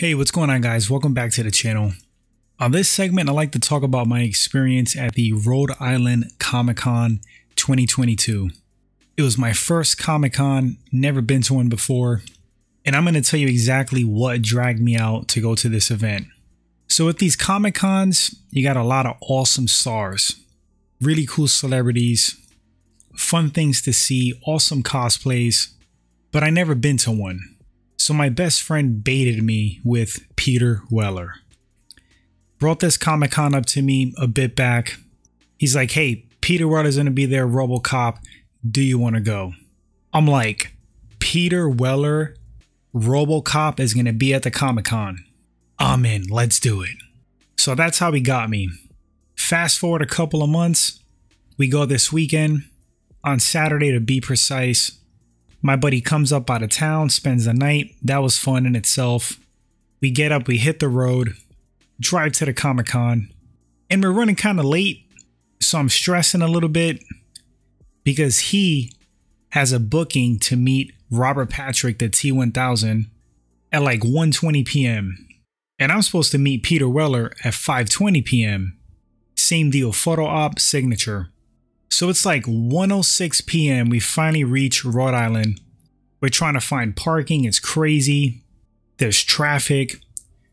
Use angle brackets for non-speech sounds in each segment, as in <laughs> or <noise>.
Hey, what's going on, guys? Welcome back to the channel. On this segment, I'd like to talk about my experience at the Rhode Island Comic Con 2022. It was my first Comic Con, never been to one before, and I'm going to tell you exactly what dragged me out to go to this event. So, with these Comic Cons, you got a lot of awesome stars, really cool celebrities, fun things to see, awesome cosplays, but I never been to one. So my best friend baited me with Peter Weller. Brought this Comic Con up to me a bit back. He's like, hey, Peter Weller's gonna be there, Robocop. Do you wanna go? I'm like, Peter Weller, Robocop is gonna be at the Comic Con. I'm in, let's do it. So that's how he got me. Fast forward a couple of months, we go this weekend, on Saturday to be precise. My buddy comes up out of town, spends the night. That was fun in itself. We get up, we hit the road, drive to the Comic Con, and we're running kind of late. So I'm stressing a little bit because he has a booking to meet Robert Patrick, the T1000, at like 1:20 p.m. And I'm supposed to meet Peter Weller at 5:20 p.m. Same deal, photo op signature. So it's like 1:06 p.m. We finally reach Rhode Island. We're trying to find parking. It's crazy. There's traffic.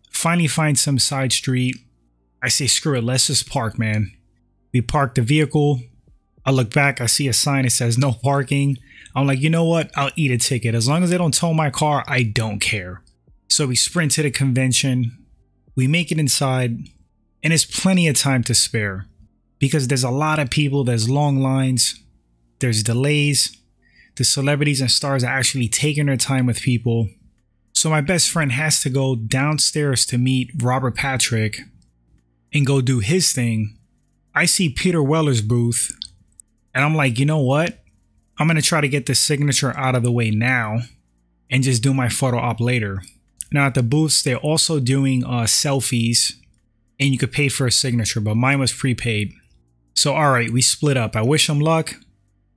Finally find some side street. I say screw it, let's just park, man. We park the vehicle. I look back, I see a sign that says no parking. I'm like, you know what? I'll eat a ticket. As long as they don't tow my car, I don't care. So we sprint to the convention. We make it inside, and it's plenty of time to spare because there's a lot of people, there's long lines, there's delays. The celebrities and stars are actually taking their time with people. So my best friend has to go downstairs to meet Robert Patrick and go do his thing. I see Peter Weller's booth and I'm like, you know what? I'm going to try to get the signature out of the way now and just do my photo op later. Now at the booths, they're also doing uh, selfies and you could pay for a signature, but mine was prepaid. So, all right, we split up. I wish him luck.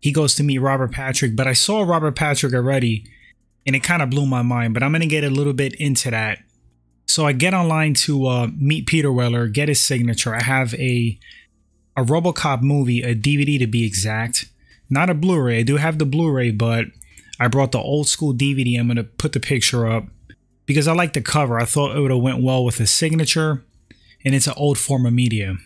He goes to meet Robert Patrick, but I saw Robert Patrick already and it kind of blew my mind, but I'm going to get a little bit into that. So I get online to uh, meet Peter Weller, get his signature. I have a a RoboCop movie, a DVD to be exact, not a Blu-ray. I do have the Blu-ray, but I brought the old school DVD. I'm going to put the picture up because I like the cover. I thought it would have went well with his signature and it's an old form of media.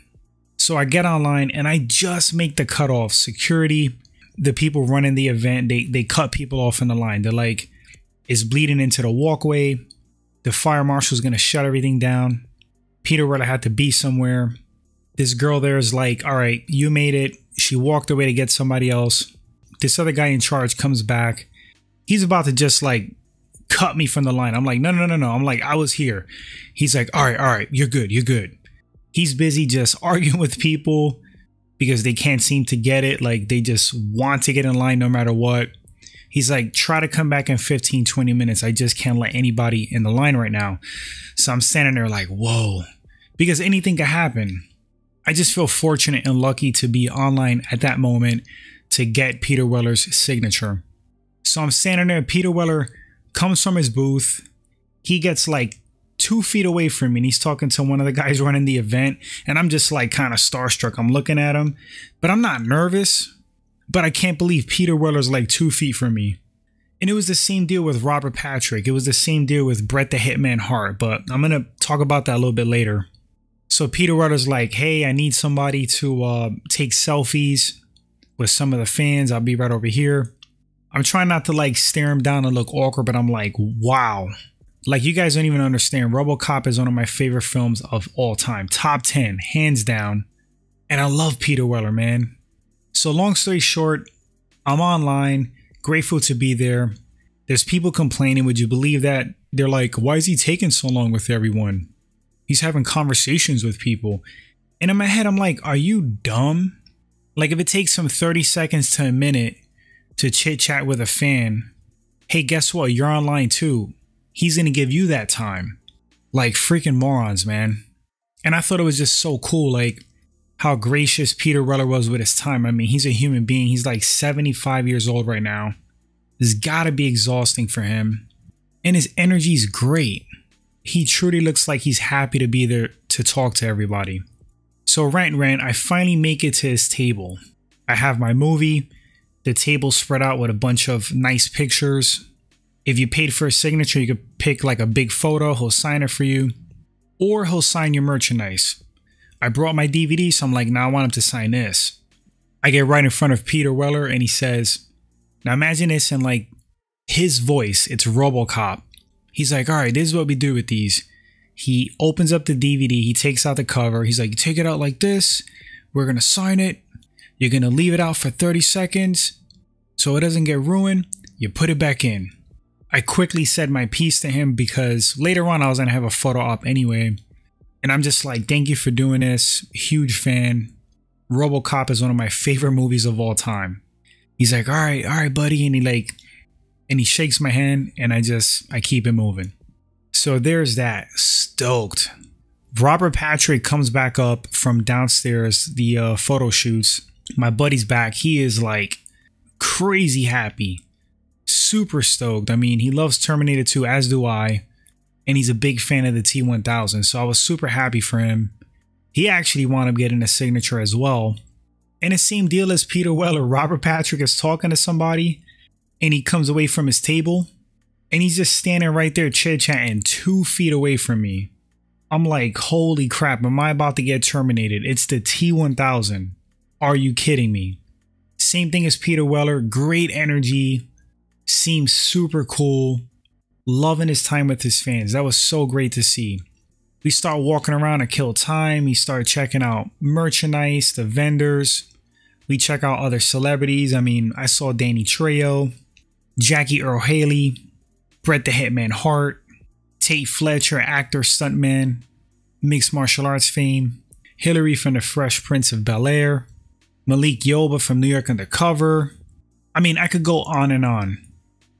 So I get online and I just make the cutoff. Security, the people running the event, they they cut people off in the line. They're like, it's bleeding into the walkway. The fire marshal's gonna shut everything down. Peter Weller had to be somewhere. This girl there is like, all right, you made it. She walked away to get somebody else. This other guy in charge comes back. He's about to just like cut me from the line. I'm like, no, no, no, no. I'm like, I was here. He's like, all right, all right, you're good, you're good he's busy just <laughs> arguing with people because they can't seem to get it. Like they just want to get in line no matter what. He's like, try to come back in 15, 20 minutes. I just can't let anybody in the line right now. So I'm standing there like, whoa, because anything could happen. I just feel fortunate and lucky to be online at that moment to get Peter Weller's signature. So I'm standing there. Peter Weller comes from his booth. He gets like two feet away from me and he's talking to one of the guys <laughs> running the event. And I'm just like kind of starstruck. I'm looking at him, but I'm not nervous. But I can't believe Peter Weller's like two feet from me. And it was the same deal with Robert Patrick. It was the same deal with Bret the Hitman Hart. But I'm to talk about that a little bit later. So Peter Weller's like, hey, I need somebody to uh, take selfies with some of the fans. I'll be right over here. I'm trying not to like stare him down and look awkward, but I'm like, wow, like you guys don't even understand. RoboCop is one of my favorite films of all time. Top 10, hands down. And I love Peter Weller, man. So long story short, I'm online, grateful to be there. There's people complaining, would you believe that? They're like, "Why is he taking so long with everyone?" He's having conversations with people. And in my head, I'm like, "Are you dumb?" Like if it takes him 30 seconds to a minute to chit chat with a fan, hey, guess what? You're online too he's going to give you that time. Like freaking morons, man. And I thought it was just so cool, like how gracious Peter Weller was with his time. I mean, he's a human being. He's like 75 years old right now. This got to be exhausting for him. And his energy is great. he truly looks like he's happy to be there to talk to everybody. So rant rant, I finally make it to his table. I have my movie, the table spread out with a bunch of nice pictures. If you paid for a signature, you could pick like a big photo, he'll sign it for you, or he'll sign your merchandise. I brought my DVD, so I'm like, now nah, I want him to sign this. I get right in front of Peter Weller and he says, Now imagine this in like his voice, it's Robocop. He's like, All right, this is what we do with these. He opens up the DVD, he takes out the cover. He's like, take it out like this, we're gonna sign it, you're gonna leave it out for 30 seconds so it doesn't get ruined, you put it back in. I quickly said my piece to him because later on I was gonna have a photo op anyway. And I'm just like, thank you for doing this. Huge fan. Robocop is one of my favorite movies of all time. He's like, all right, all right, buddy. And he like, and he shakes my hand and I just, I keep it moving. So there's that. Stoked. Robert Patrick comes back up from downstairs, the uh, photo shoots. My buddy's back. He is like crazy happy. Super stoked. I mean, he loves Terminator 2, as do I. And he's a big fan of the T1000. So I was super happy for him. He actually wound up getting a signature as well. And the same deal as Peter Weller. <laughs> Robert Patrick is talking to somebody and he comes away from his table and he's just standing right there chit chatting two feet away from me. I'm like, holy crap, am I about to get terminated? It's the T1000. Are you kidding me? Same thing as Peter Weller. Great energy. Seems super cool. Loving his time with his fans. That was so great to see we start walking around and kill time. We start checking out merchandise, the vendors. We check out other celebrities. I mean, I saw Danny Trejo, Jackie Earle Haley, Bret the Hitman Hart, Tait Fletcher, actor, stuntman, mixed martial arts fame, Hilary from the Fresh Prince of Bel Air, Malik Yoba from New York Undercover. I mean, I could go on and on.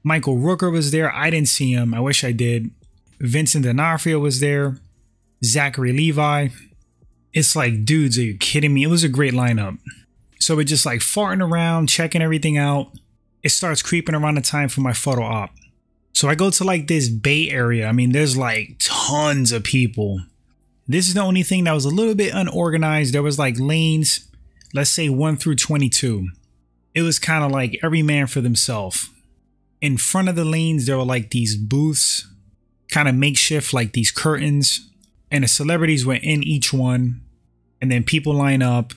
Michael Rooker was there. I didn't see him. I wish I did. Vincent D'Onofrio was there. Zachary Levi. It's like, dudes, are you kidding me? It was a great lineup. So we're just like farting around, checking everything out. It starts creeping around the time for my photo op. So I go to like this Bay Area. I mean, there's like tons of people. This is the only thing that was a little bit unorganized. There was like lanes, let's say 1 through 22. It was kind of like every man for themselves. In front of the lanes, there were like these booths, kind of makeshift, like these curtains and the celebrities were in each one and then people line up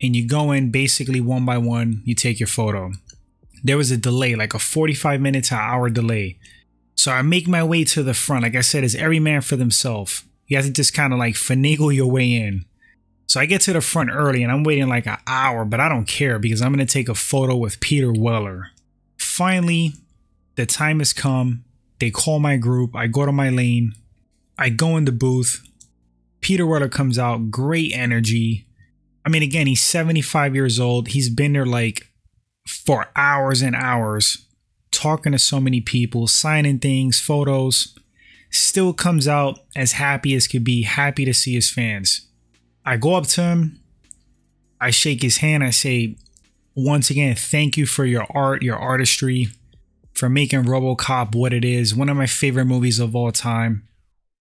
and you go in basically one by one you take your photo. There was a delay like a 45 minute to hour delay. So i make my way to the front. Like i said it's every man for themselves. You have to just kind of like finagle your way in. So i get to the front early and i'm waiting like an hour but i don't care because i'm going to take a photo with peter weller. Finally the time has come they call my group i go to my lane I go in the booth. Peter Weller comes out, great energy. I mean, again, he's 75 years old. He's been there like for hours and hours, talking to so many people, signing things, photos. Still comes out as happy as could be, happy to see his fans. I go up to him, I shake his hand, I say, once again, thank you for your art, your artistry, for making Robocop what it is, one of my favorite movies of all time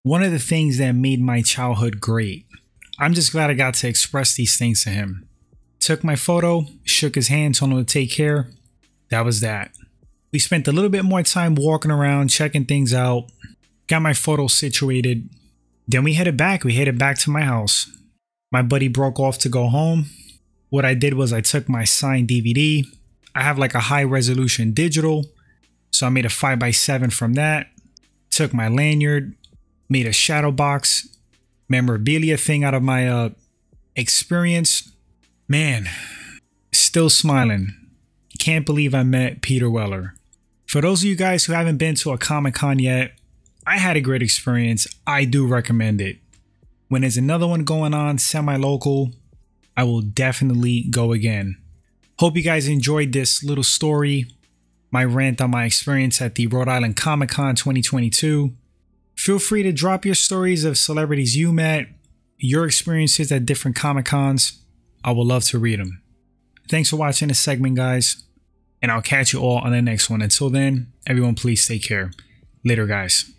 one of the things that made my childhood great. I'm just glad I got to express these things to him. Took my photo, shook his hand, told him to take care. That was that. We spent a little bit more time walking around, checking things out, got my photo situated. Then we headed back. We headed back to my house. My buddy broke off to go home. What I did was I took my signed DVD. I have like a high resolution digital. So I made a 5x7 from that. Took my lanyard, made a shadow box memorabilia thing out of my uh, experience. Man, still smiling. Can't believe I met Peter Weller. For those of you guys who haven't been to a Comic Con yet, I had a great experience. I do recommend it. When there's another one going on semi local, I will definitely go again. Hope you guys enjoyed this little story, my rant on my experience at the Rhode Island Comic Con 2022. Feel free to drop your stories of celebrities you met, your experiences at different Comic Cons. I would love to read them. Thanks for watching this segment, guys, and I'll catch you all on the next one. Until then, everyone, please take care. Later, guys.